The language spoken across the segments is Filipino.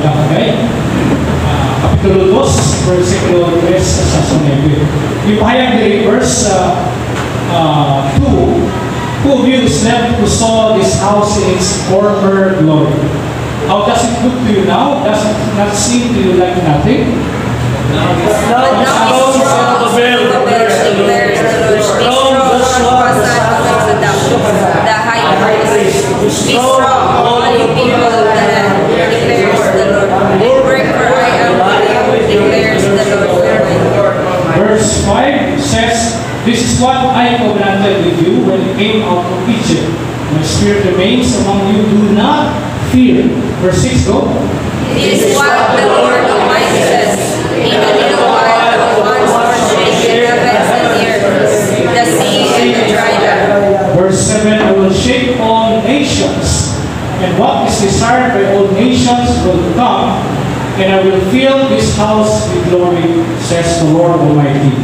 Tagakagay. Uh, Kapitulo 2, versikulo 3 sa 9. Yung pahayag diri verse uh, uh, 2, Who of you is left who saw this house in its former glory? How does it look to you now? Does it not seem to you like nothing? Now the stones of the veil declares the Lord. The stone just was the son the high priest. Be strong, all you people that declares Verse 5 says, This is what I covenanted with you when you came out of Egypt. My spirit remains among you. Do not fear. Verse 6 go. This is what the Lord Almighty says. In a little while, I will once more shake the heavens and the earth, the sea and the dry land. Verse 7 I will shake and what is desired by all nations will come, and I will fill this house with glory, says the Lord Almighty.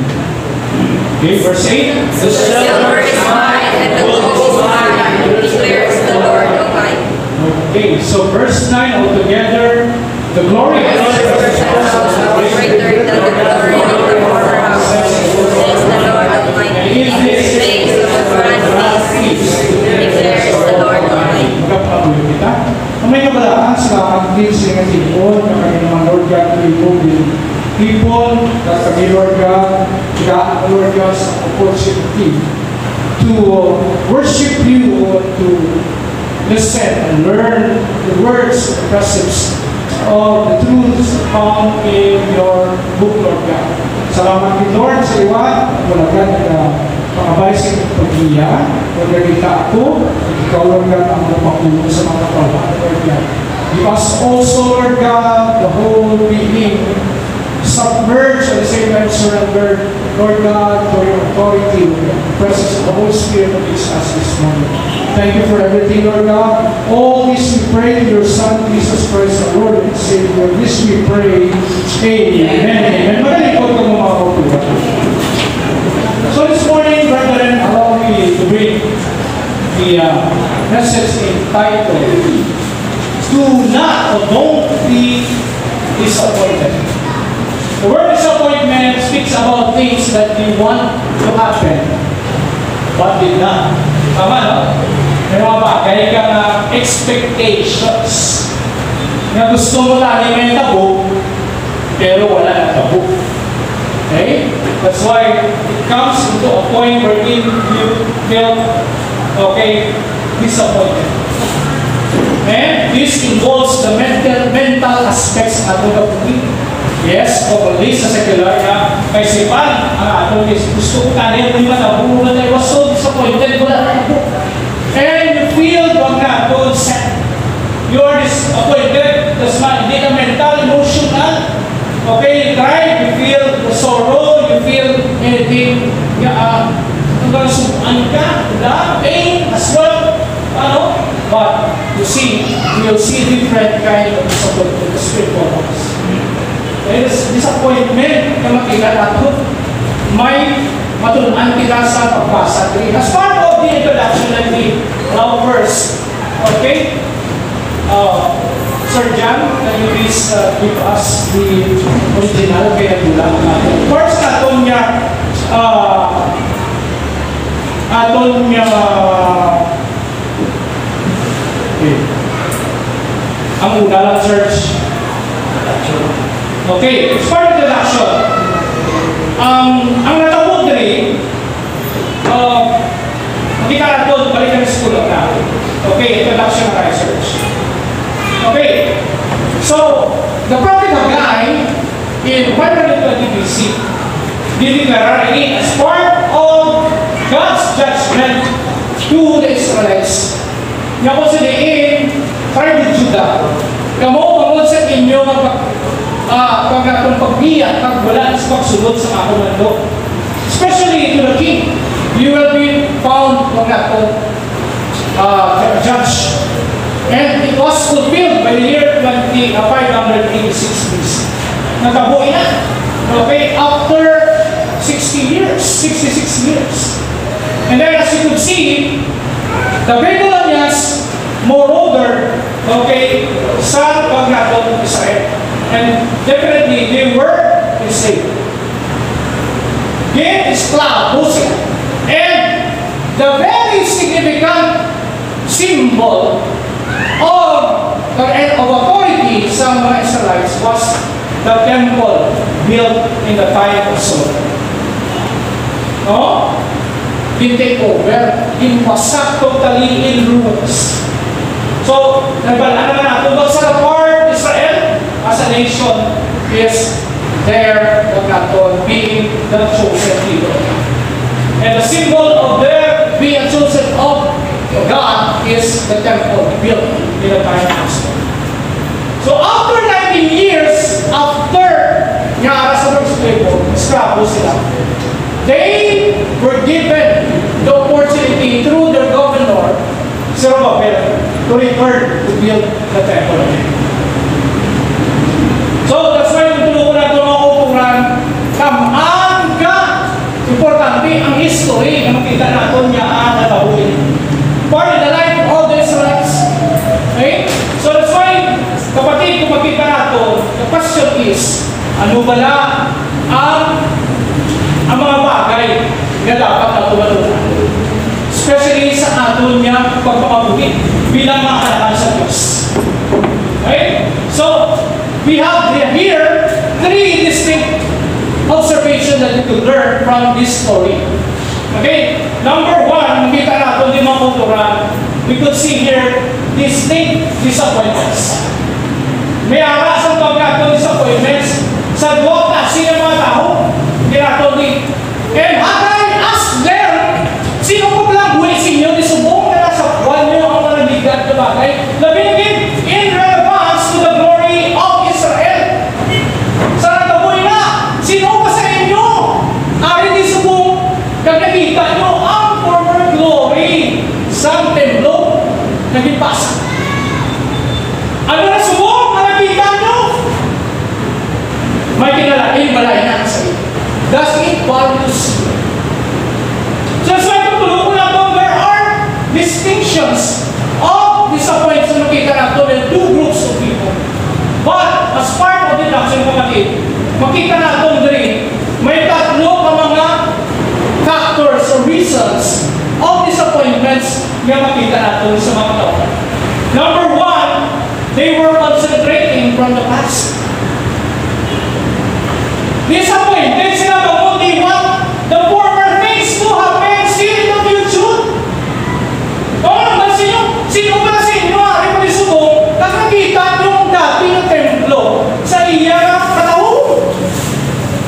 Okay, verse 8. The silver is mine and the gold is mine, declares the Lord Almighty. Okay, so verse 9 altogether, the glory of Greater than the glory of the house, says the Lord Almighty. In this the grand Magkapabuyo kita. Ang may kabalaan sa active sila nga tipon, na kami naman Lord God, din. Tipon, na kami Lord God, kaya Lord God sa opportunity to uh, worship you or to listen and learn the words, the precepts of the truths found in your book, Lord God. Salamat Lord, sa iwan. Wala ka na pangabay sa iyong pag-iya. Huwag kita ako. Ikaw, God, ang mapapuno sa mga katawan, Lord God. Give us also, Lord God, the whole being submerged at the same time surrender, Lord God, for your authority, the presence of the Holy Spirit that is us this morning. Thank you for everything, Lord God. All this we pray in your Son, Jesus Christ, our Lord and Savior. This we pray. Amen. Amen. Magaling po mga kapatid. So this morning, brethren, allow bring the uh, message entitled, Do not or don't be disappointed. The word disappointment speaks about things that we want to happen, but did not. Tama, no? May mga bagay ka na expectations na gusto mo lagi may tabo, pero wala na tabo. Okay? That's why it comes into a point wherein you feel, okay, disappointed. And this involves the mental, mental aspects ng ating kapatid. Yes, probably sa secular na kaisipan, ang atong is gusto ko kanin, hindi man nabuo na I was so disappointed, wala na. And you feel wag na, don't set. You are disappointed, tas man, hindi emotional. Okay, you cry, you feel the sorrow, you feel anything, yeah, uh, hanggang subuan ka, wala, pain as well. Ano? But you see, you'll see different kind of disappointment, the spiritual ones. There is disappointment na makita nato. May matunan kita sa pagbasa diri. As part of the introduction, let me now first, okay? Uh, Sir John, can you please uh, give us the original kaya bulan natin? First, aton niya, uh, aton niya, okay. Ang una lang, search. Okay, the introduction, um, ang natawag diri, uh, makita na doon, balikan sa school na. Okay, introduction na research. Okay, so, the prophet Haggai in 120 BC, dineclared again as part of God's judgment to the Israelites. Nga po sila in tribe of Judah. Kamo pangod sa inyo mag ah pag atong pagbiya pag wala sa pagsunod sa ako mando. Especially to the king. You will be found pag atong uh, judge. And it was fulfilled by the year 20, uh, 586 BC. Natabuhay na. Okay, after 60 years, 66 years. And then as you could see, the Babylonians, moreover, okay, sa pagkatong Israel. And definitely, they were enslaved. Again, esclavos sila. And the very significant symbol of, and of authority sa mga Israelites was the temple built in the time of Solomon. No? Didn't take over. It was totally in ruins. So, nagbalaan naman natin, but sa part Israel as a nation is there, what natin, being the chosen people. And the symbol of their being chosen of God is the temple built in the time Solomon. So after 19 years after nga sa pag-esclavo, esclavo sila, they were given the opportunity through their governor, Zerubbabel, to return to build the temple. So that's why kung tulungan natin mga kuturan, kamaan ka, importante ang history na makita natin niya ang natabuhin. Part of the life of all the Israelites. Okay? So that's why, kapatid, kung makita natin, the question is, ano bala ang ang mga bagay na dapat na tumalunan? Especially sa aton niya pagpamabuhi bilang mga kanakan sa Diyos. Okay? So, we have here three distinct observations that you could learn from this story. Okay? Number one, makita natin di mga kulturan, we could see here distinct disappointments. May ara sa pagkatong disappointments sa klase ng mga tao. Kinato ni And had I asked them, sino po lang buhay sa inyo, di subong na nasa buwan nyo ang mga nabigat na bagay, labinigin in relevance to the glory of Israel. Sa nataboy na, sino pa sa inyo? Ari di subong, kag nakita nyo ang former glory sa templo naging pasa. Ano na subong na nakita nyo? May kinalain, malay na sa inyo. Does it values you? So that's why kung tulungan natin, there are distinctions of disappointments na makita natin in two groups of people. But as part of the doctrine kapatid, makita natin din, may tatlo ka mga factors or reasons of disappointments na makita natin sa mga tao. Number one, they were concentrating from the past. Disappointed sila tungkol they want the former things to happen still in the future. Kung ano ba sa inyo? Sino ba sa inyo? Ari pa rin subong, kasi nakita yung dati ng templo sa iya ng katao.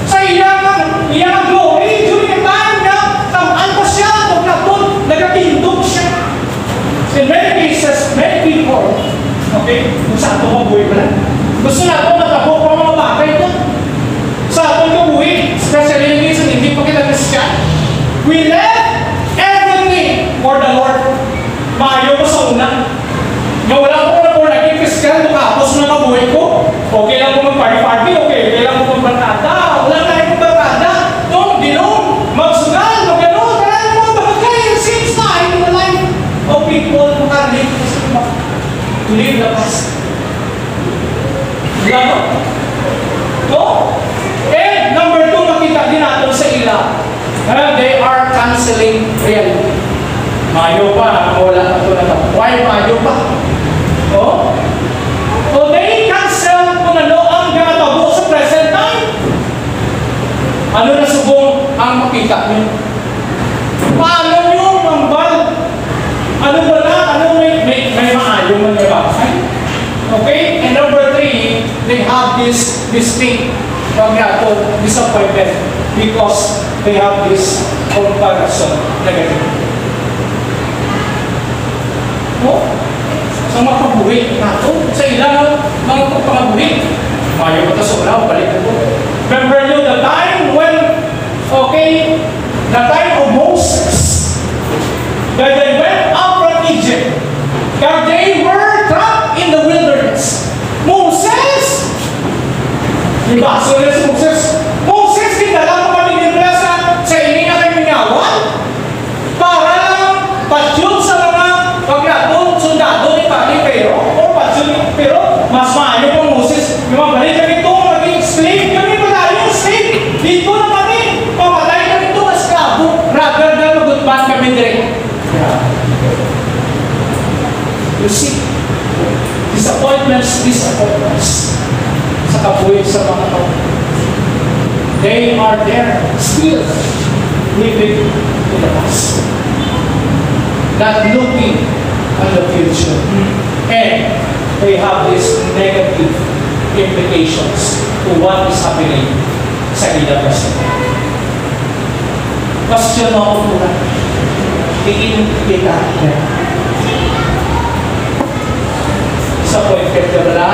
Sa iya ng iya ng glory. During the time na tamaan pa siya, kung napon, nagkatindog siya. In many cases, many people, okay, kung saan ito mabuhay pala, gusto na ito matapok pa mga bagay ito. Sa atong kabuhi, especially in case hindi pa kita Christian, we left everything for the Lord. Maayo ko sa una. Nga wala ko na po naging Christian, tapos na kabuhi ko. Okay lang po mag-party-party, okay, okay lang po mag-barkada, wala na rin barkada. Don't belong, magsugal, mag-ano, kailangan mo bagay, it seems time in the life of people who are living to live the past. Wala no? And number two, makita din natin sa ila. Uh, they are canceling reality. Mayo pa, wala na ito na Why mayo pa? Oh? So they cancel kung ano ang ginatabo sa present time. Ano na subong ang makita niyo? Paano nyo mambal? Ano ba na? Ano may, may, may maayo man niya ba? Okay? And number three, they have this distinct pagkato disappointment because they have this comparison negative. No? Sa mga pabuhi nato, sa ilang mga pagpabuhi, mayo pa ta sobra, balik ko. Remember nyo the time when, okay, the time of Moses, that they went out from Egypt, that they were trapped in the wilderness. Moses! Diba? So. Moses, are there still living in the past. Not looking at the future. And they have these negative implications to what is happening sa ila present. Question ako muna. Tingin kita na. Disappointed ka ba na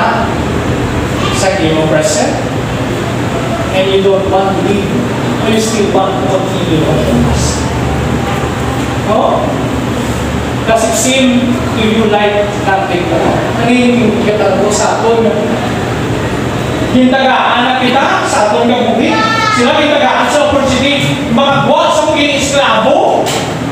sa iyong present? And you don't want to leave, or you still want to continue on the past? No? Does it seem to you like nothing at all? Nanginginig ka sa aton. Hintagaan na kita sa atong kabuhi. Sila hintagaan sa opportunity magbuhat sa mga esklabo.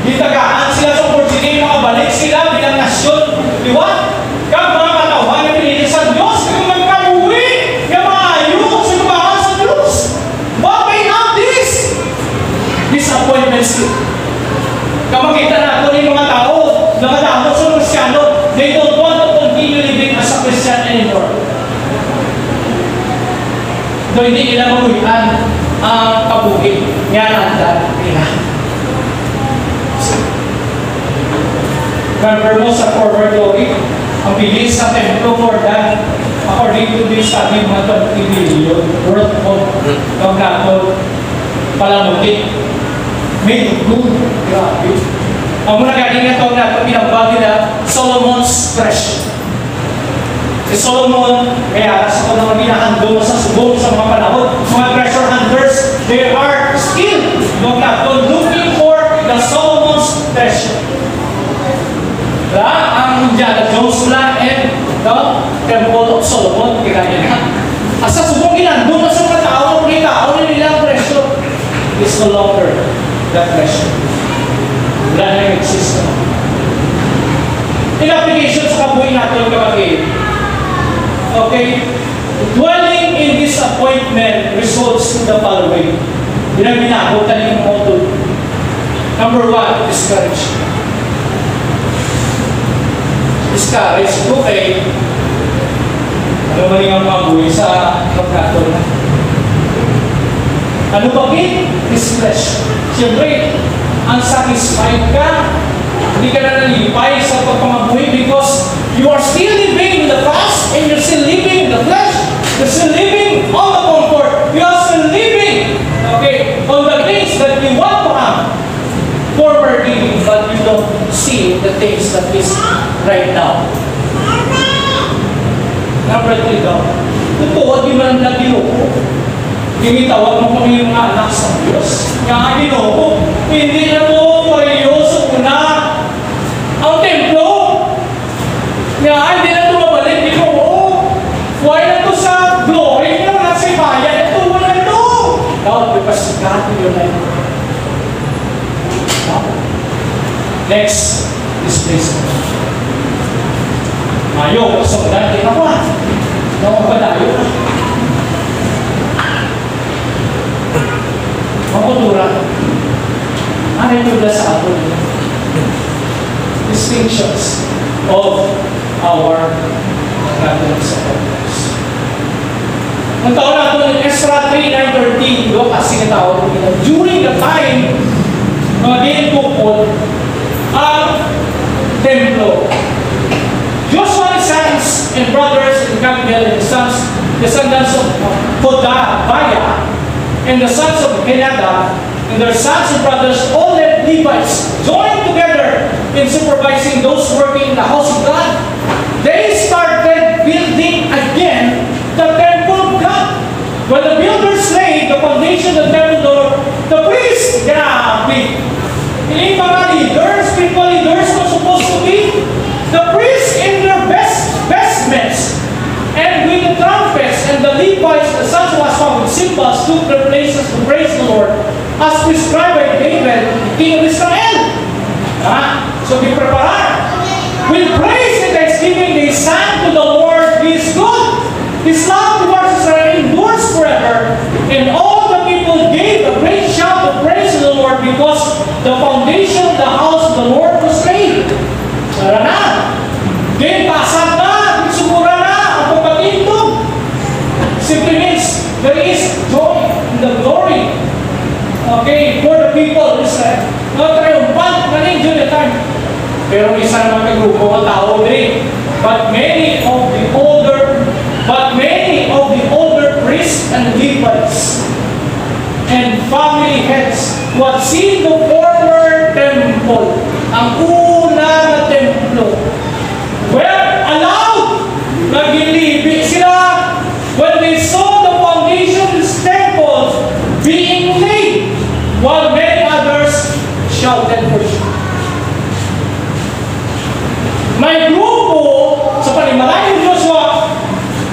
Hintagaan sila sa opportunity makabalik sila bilang nasyon. Di ba? Kag mga katawhan na pinili sa Diyos, kag magkabuhi, nga maayo sa kabahan sa Diyos. But they have this disappointments too. Kamakita natin yung mga tao, nakatapos sa Kristiyano, they don't want to continue living as anymore. So hindi nila magulian ang kabuhi. Yan ang dahil nila. Remember mo sa forward glory, ang bilis sa templo for that, according to this study, mga 20 billion worth of pagkakot palamuti. May dugo. Grabe. Ang muna galing na ito na ito pinabagi na Solomon's treasure. Si Solomon, kaya sa kung naman binahandong sa subong sa mga panahon, mga treasure hunters, they are still magkakot looking for the Solomon's treasure. Diba? Ang Indiana Jones lang and the Temple of Solomon, kaya na. Asa subong ginandong na sa mga tao, mga tao na nilang treasure is no longer that treasure. Wala na yung exist na. In application sa kabuhay natin kapatid, okay, dwelling in disappointment results in the following. Yun ang minabutan yung motto. Number one, discourage. Discourage ko kay ano man yung mabuhay sa pagkatol na. Ano ba gin? This flesh. Siyempre, unsatisfied ka. Hindi ka na nalipay sa pagpamabuhay because you are still living in the past and you're still living in the flesh. You're still living on the comfort. You are still living, okay, on the things that you want to have. Former living, but you don't see the things that is right now. Number three daw, totoo, di man na ginoo. Tinitawag mo kami yung anak sa Diyos. Kaya ginoo, hindi na mo pareho sa una ang templo. Kaya hindi na ito mabalik, ginoo. Why na ito sa glory na wala sa bayan? Ito, wala ito. Now, God your life. Now, Next, displacement. Ayaw, sa mga hindi ka pa. Nakapadayo na. Makutura. Ano yung sa ato? Distinctions of our Catholic supporters. Ang taon nato ng Extra 3, 9, 13, do kasi nga tawag. During the time na gintukod ang templo, Joshua and sons and brothers and Gamaliel and the sons, descendants of Hodavaya and the sons of Kenada and their sons and brothers, all led Levites, joined together in supervising those as prescribed by David, king of Israel. Ah, so be prepared. With praise and thanksgiving, they sang to the Lord, He is good. His love towards Israel endures forever. And all the people gave a great shout of praise to the Lord because the foundation of the house of the Lord was laid. Tara na. They people, Israel. Mga triumphant na rin the time. Pero isa naman ka grupo ng tao din. But many of the older, but many of the older priests and Levites and family heads who had seen the former temple, ang una na templo, were allowed naglilibi sila when they saw joy. May grupo sa panimalay ni Joshua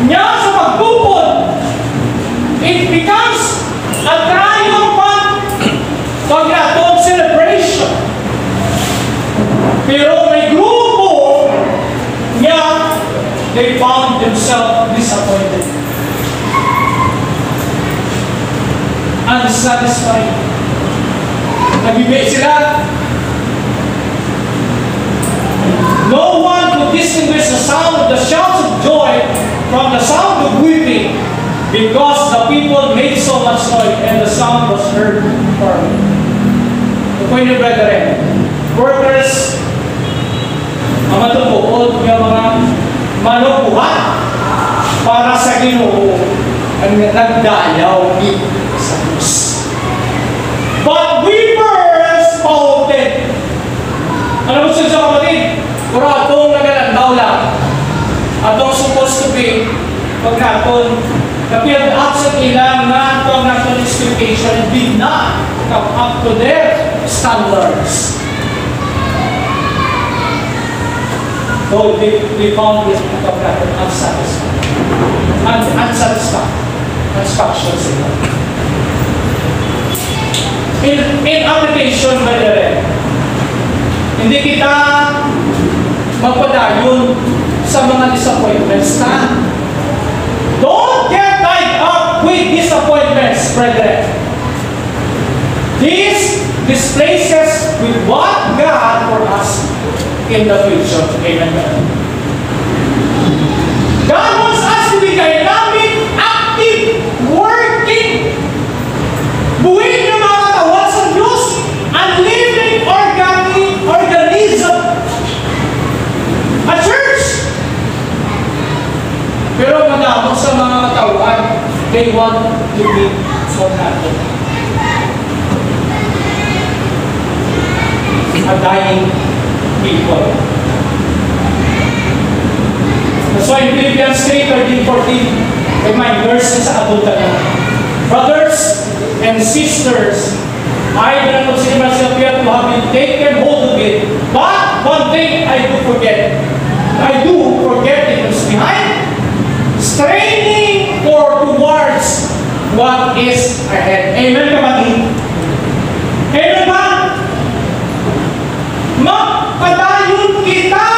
niya sa pagbubod it becomes a triumphant pagkatong celebration. Pero may grupo niya, they found themselves disappointed. Unsatisfied. Nagbibig sila. No one could distinguish the sound of the shouts of joy from the sound of weeping because the people made so much noise and the sound was heard far away. The point of brethren, workers, mga tumuod, yung mga manubuhat para sa ginoo ang nagdayaw dito sa Diyos. But weepers pouted. Ano mo siya sa kapatid? Pero atong nagalandaw lang. Atong supposed to be pagkatong kapag absent ilang na itong national expectation did not come up to their standards. So they, they found this pagkatong unsatisfied. Un, unsatisfied. Unsatisfaction sila. In, in application, brethren, hindi kita magpadayon sa mga disappointments na don't get tied up with disappointments, brethren. This displaces with what God for us in the future. Amen. God wants us to be dynamic, active, working. Buhay ng mga katawan sa Diyos, ang living organic organism. A church. Pero madamot sa mga katawan, they want to be forgotten. A dying people. Why in Philippians 3, 13, 14, remind verses sa adulta na. Brothers and sisters, I do not consider myself yet to have been taken hold of it. But one thing I do forget. I do forget it was behind, straining for towards what is ahead. Amen, kapatid? Amen ba? Magpadayon kita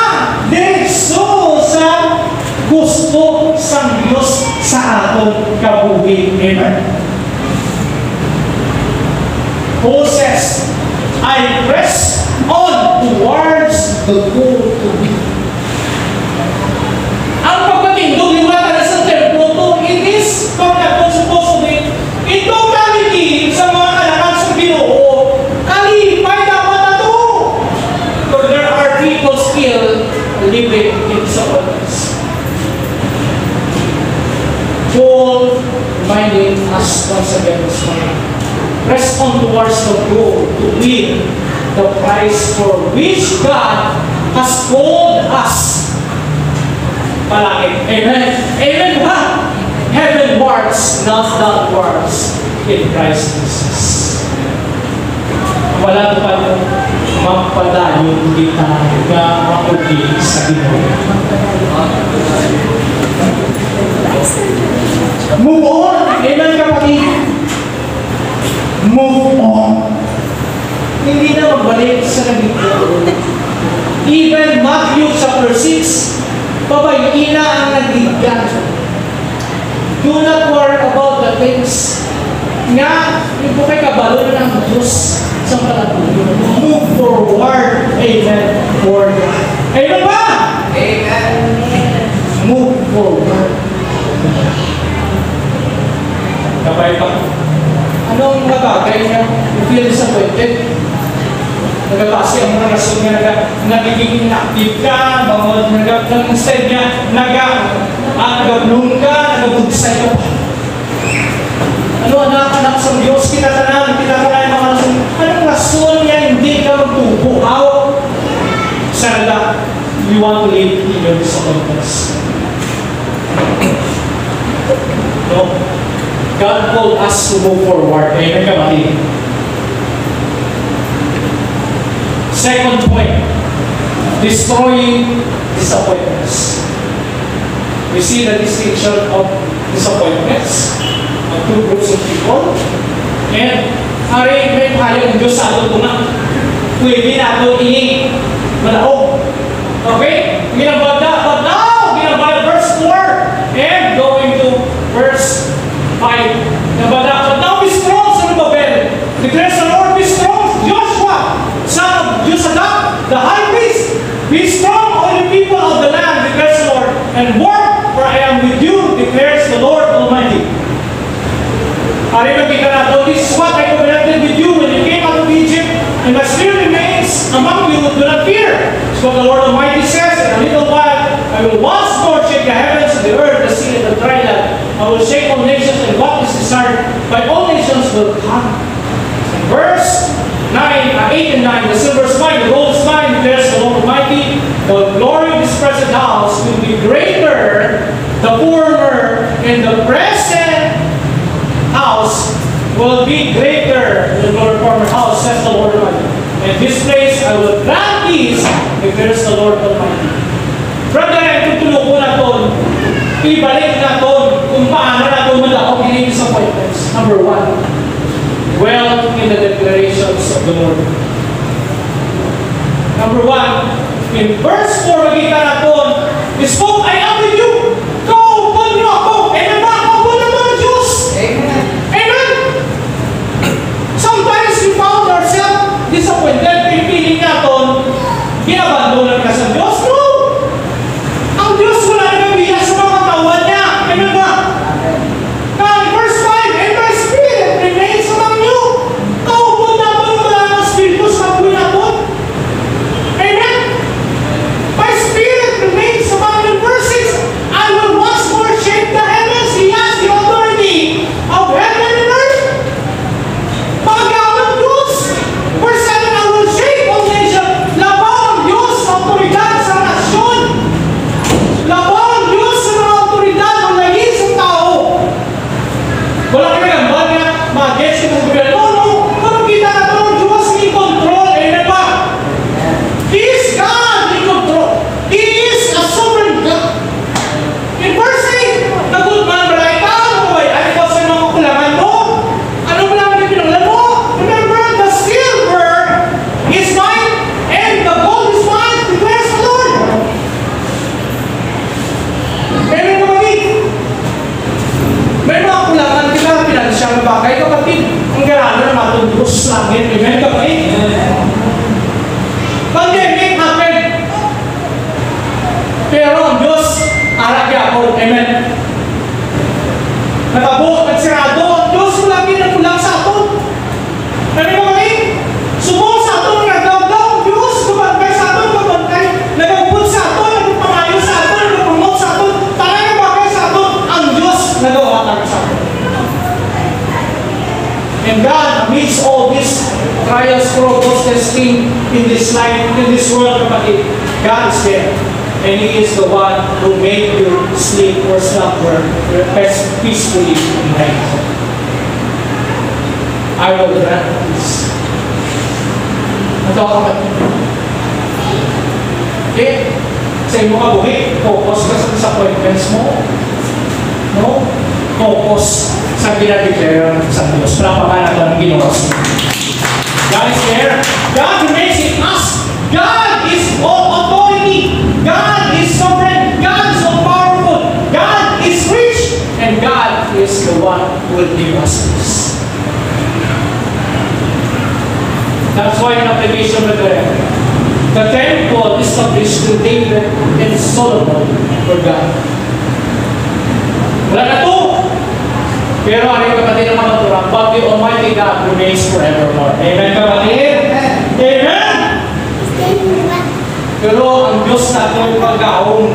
Deso sa gusto sa Diyos sa atong kabuhi. Amen. Paul says, I press on towards the goal to be. Once again this morning. Press on towards the goal to win the prize for which God has called us. Palagi. Amen. Amen ba? Heavenwards, not downwards in Christ Jesus. Wala pa pa magpadayon kita na makugi sa Ginoo. Kapatid! Move on! Hindi na magbalik sa nagiging Even Matthew chapter 6, babayin na ang nagigyan. Do not worry about the things nga, yung po kay kabalo ng Diyos sa palaguyo. Move forward. Amen. Forward. Amen ba? Amen. Move forward. Kapay pa. Anong mga bagay na feel disappointed? Nagkatasi ang mga rason nga naga, nagiging inactive ka, mga naga, instead niya, naga, ah, nagablong ka, nagabugsay ka pa. Ano anak-anak sa Diyos, kinatanan, kinatanan mga rason, anong rason niya hindi ka magtubo? How? Sana you want to live in your disappointments. No? God called us to move forward. Amen, kapatid. Second point, destroying disappointments. We see the distinction of disappointments of two groups of people. And, hari, may kaya ng Diyos sa ato na pwede na ito ini malaog. This is what I covenanted with you when you came out of Egypt, and my spirit remains among you, do not fear. It's what the Lord Almighty says, in a little while, I will once more shake the heavens and the earth, the sea and the dry land. I will shake all nations, and what is desired by all nations will come. And verse 9, uh, 8 and 9, the silver is mine, the gold is mine, declares the Lord Almighty. The glory of this present house will be greater, the former and the present house will be greater than the former house, says the Lord Almighty. And this place I will grant peace, declares the Lord Almighty. Brother, ang tutulong ko na to, ibalik na to kung paano na to malakot in disappointments. Number one, dwell in the declarations of the Lord. Number one, in verse 4, makita natin, He spoke, I sleep or slumber rest peacefully in night. I will grant peace. Ito kapatid. Okay? Sa imo ka buhi, focus ka sa disappointments mo. No? Focus sa ginadeclare sa Diyos. Palapakan natin ang ginawa sa God is there. God remains in us. God is all authority. God is sovereign. God is all powerful. God is rich. And God who will give us. That's why in application of the the temple established to David and Solomon for God. Wala na to. Pero ano yung kapatid ng mga lang, but the Almighty God remains forevermore. Amen, kapatid? Amen! Pero ang Diyos natin pagkaong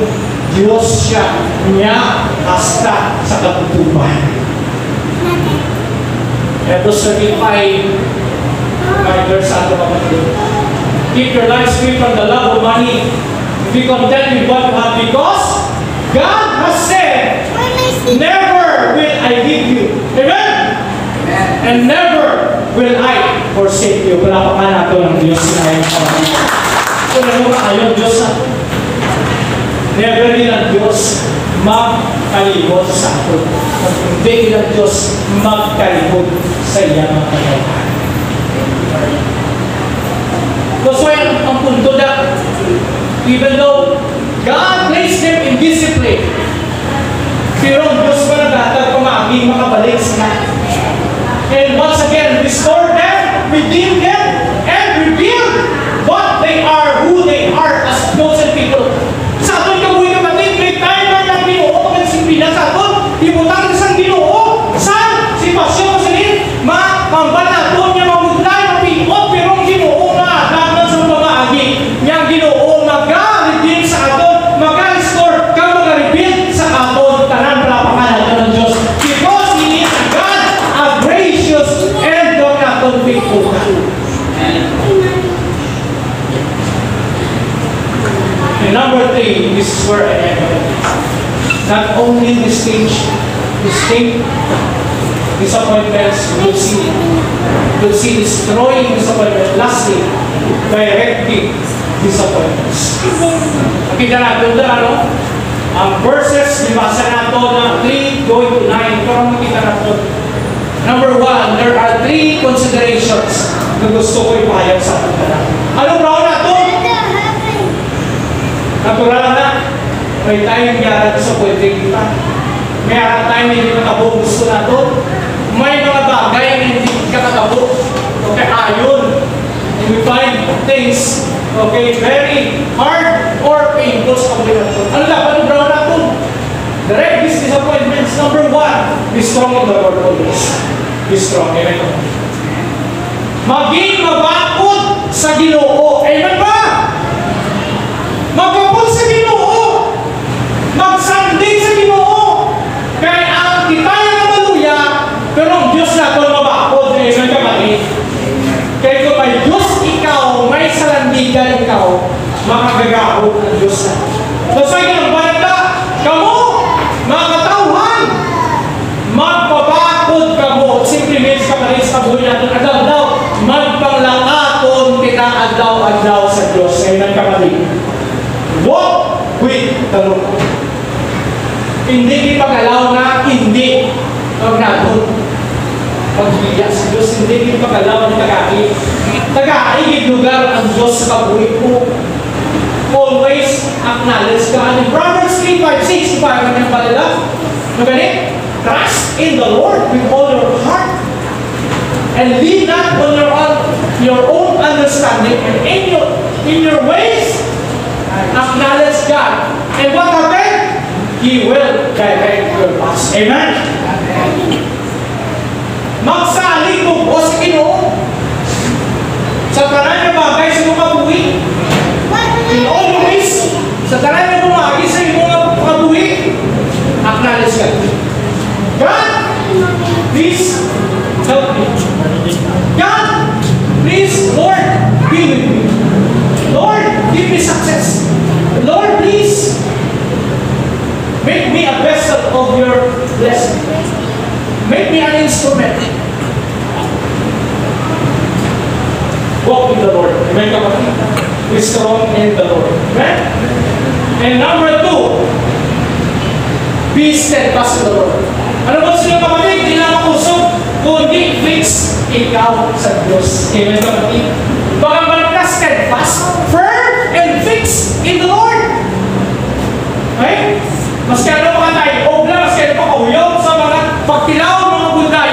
Diyos siya niya hasta sa katutuban. Ito sa Ipay, my verse ato kapatid. Keep your lives free from the love of money. Be content with what you have because God has said, Never will I leave you. Amen? And never will I forsake you. Wala pa ka nato ng Diyos na yung kapatid. Kung ano ba ayaw Diyos na Never din ang Diyos magkalibot sa hindi din ang Diyos magkalibot sa iyang mga kagawaan. That's why ang, punto na, even though God placed them in discipline, pero ang Diyos pa nagtatag pumaging makabalik sila. And once again, restore them, redeem them, and reveal what they are, who they are as chosen people. Sa aton kabuhi kapatid, may tayo na ng ginoo, kung simple na sa aton, ibutan sa ginoo, sa si Pasyon Masalin, ma, mambalaton niya mamudlay, mapikot, pero ang ginoo na, dapat sa pamaagi, niyang ginoo, mag-redeem sa aton, mag-restore, ka mag-rebuild sa aton, tanan napakalaga ng Diyos. Because He is a God, a gracious and donaton faithful God. And number three, this is where I am. Not distinct, distinct disappointments, you'll see, you'll see destroying disappointment. Lastly, directing disappointments. Nakita natin doon, ano? Ang verses, nibasa nato na 3 going to 9. Pero makita nato. Number one, there are three considerations na gusto ko ipahayag sa ating tanan. Ano bro nato? Natural na. May tayong yaran sa pwede kita. May araw tayo na hindi nakabo gusto nato. May mga bagay na hindi ka nakabo. Okay, ayon. And we find things, okay, very hard or painful sa nato. Ano dapat ng brown nato? Direct these disappointments. Number one, be strong in the Lord always. Be strong. Amen. Maging mabakod sa ginoo. Amen ba? Magkapot sa ginoo. Magsandig sa ginoo. Kaya ang kitaya na maluya, pero ang Diyos na ito mabakod. Amen kapatid. Kaya kung may Diyos ikaw, may salandigan ikaw, makagagahod ang Diyos sa inyo, banda, kamo, mga katauhan, magpabakod kamo. Simply means kapatid sa buhay natin, adaw-daw, magpanglakaton kita adaw-adaw sa Diyos. Amen kapatid. Walk with the Lord. Hindi ipagalaw na hindi ang naton. Pagbiya sa Diyos, hindi ipagalaw na tagai. Tagaigid lugar ang Diyos sa kabuhi mo. Acknowledge God. In Proverbs 3, 5, 6, ipa ang kanyang balala. Magaling, trust in the Lord with all your heart. And lean not on your own, your own understanding and in your, in your ways, acknowledge God. And what happened? He will direct your paths. Amen? Magsalig mo po sa Ginoo. Sa tanan na bagay sa mga buwi. In all bumagi sa mga kabuhi, acknowledge God. God, please help me. God, please, Lord, be with me. Lord, give me success. Lord, please, make me a vessel of your blessing. Make me an instrument. Walk with the Lord. Amen, kapatid? Be strong in the Lord. Amen? And number two, be steadfast in the Lord. Ano ba sila kapatid? Hindi na makusog, kundi fix ikaw sa Diyos. Amen, kapatid? Baka balik ka steadfast, firm, and fix in the Lord. Okay? Mas kaya pa tayo, obla, mas kaya pa kauyog sa mga pagtilaw, mga bundayan,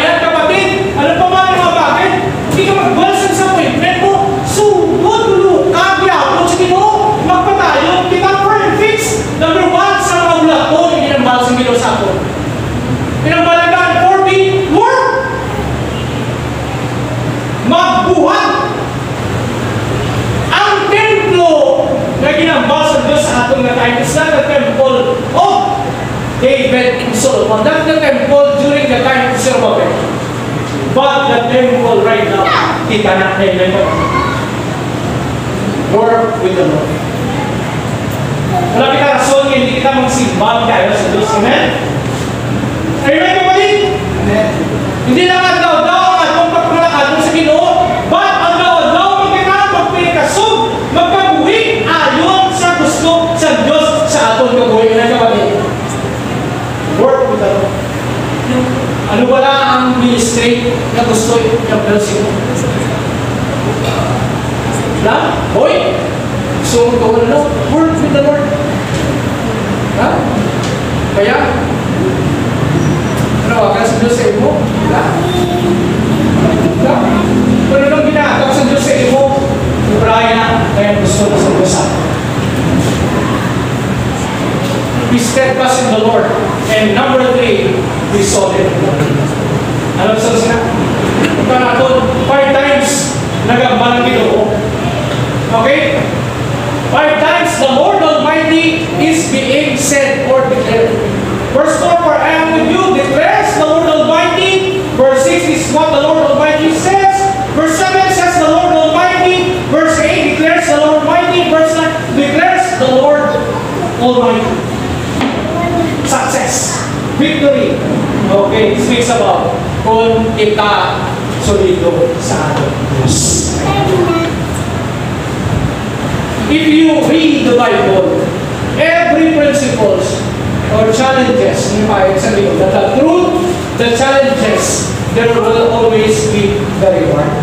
there will always be the reward.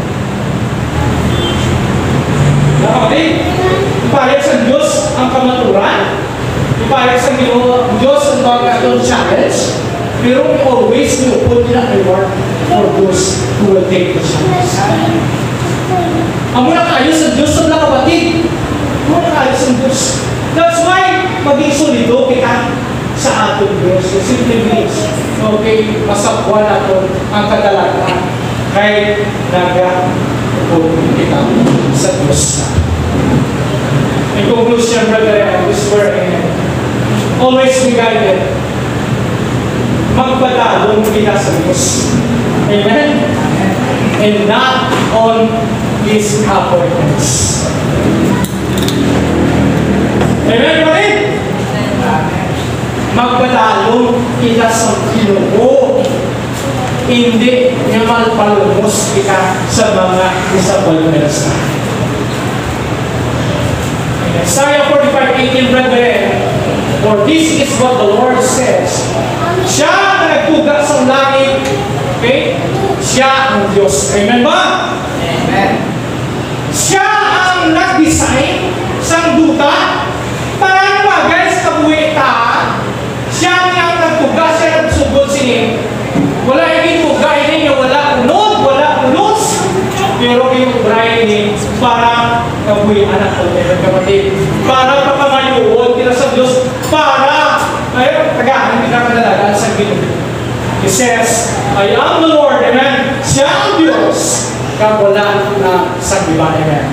Nakapatid, ipahayag sa Diyos ang kamaturan, ipahayag sa Diyos ang mga challenge, pero always will put in a reward for those who will take the challenge. Amo na kayo sa Diyos sa mga kapatid. Amo na kayo sa Diyos. That's why maging solido kita sa ating Diyos. It simply means, okay, masakwa natin ang kadalagan kay naga kita sa Diyos. In conclusion, brother, and this word, always be guided. Magpadalong kita sa Diyos. Amen? And not on his appointments. Amen, kapatid? Magpadalong kita sa Ginoo. Hindi naman palumos kita sa mga disappointments na. Isaiah 45:18, brethren, For this is what the Lord says. Siya na nagtuga sa langit, okay? Siya ang Diyos. Amen ba? Amen. Siya ang nag-design sa duta para bagay sa kabuhi ta. Siya ang nagtuga, siya nagsugod sini. Wala yung tuga ini nga wala unod, wala ulos. Pero yung bride ni para kabuhi anak ko, mga kapatid. Para papamayuon kita sa Diyos. Para, ayun, tagahan kita kadalagan sa Ginoo. He says, I am the Lord, amen. Siya ang Diyos. Kawalan na sa iba, amen.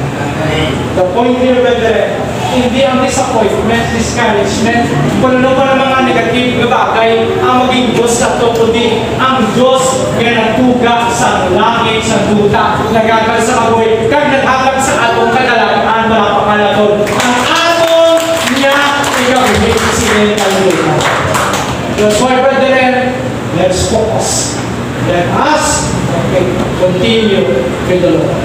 The point here, brethren, hindi ang disappointment, discouragement, kung ano pa ng mga negative na bagay ang maging Diyos na ito, kundi ang Diyos na natuga sa langit, sa duta, nagagal sa kabuhay, kag naghagag sa atong kadalagaan, mga pangalaton. Ang atong niya, ikaw, hindi sinin ang That's why, brethren, let's focus. Let us okay, continue with the Lord.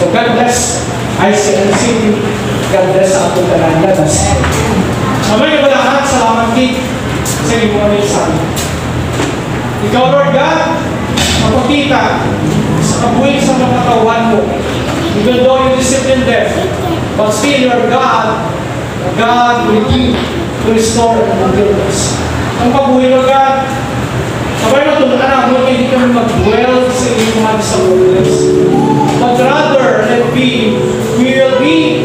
So God bless ICN City. God bless sa ating tanan. Pray. Amay na lahat, salamat kit sa ano yung sabi. Ikaw, Lord God, mapakita sa kabuhi sa mga katawan mo. Even though you discipline them, but still your God, God will give to restore and build us. Ang kabuhi, Lord God, Sabay na itong anak mo, hindi kami mag-dwell sa inyong mga sa. But rather, let be, we will be